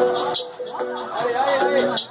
Allez, allez, allez.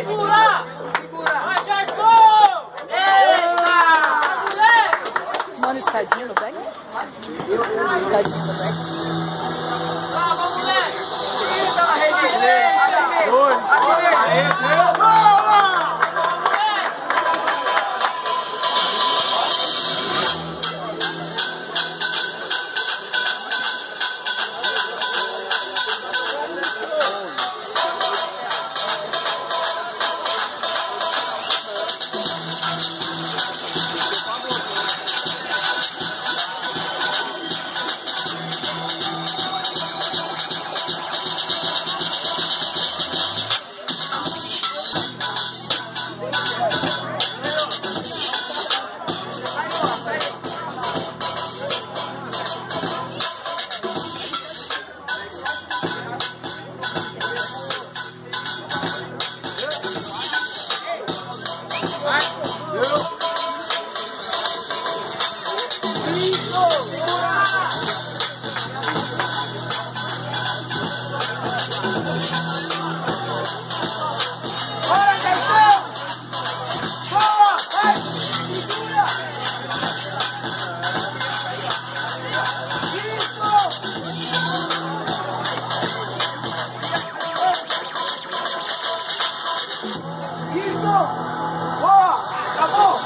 Segura. Segura. Vai, Gerson. Eita. Moleque. Mano, escadinha no back? Escadinha no back? Brava, moleque. Eita, na rede. Aê. Aê. Isso! Oh! 后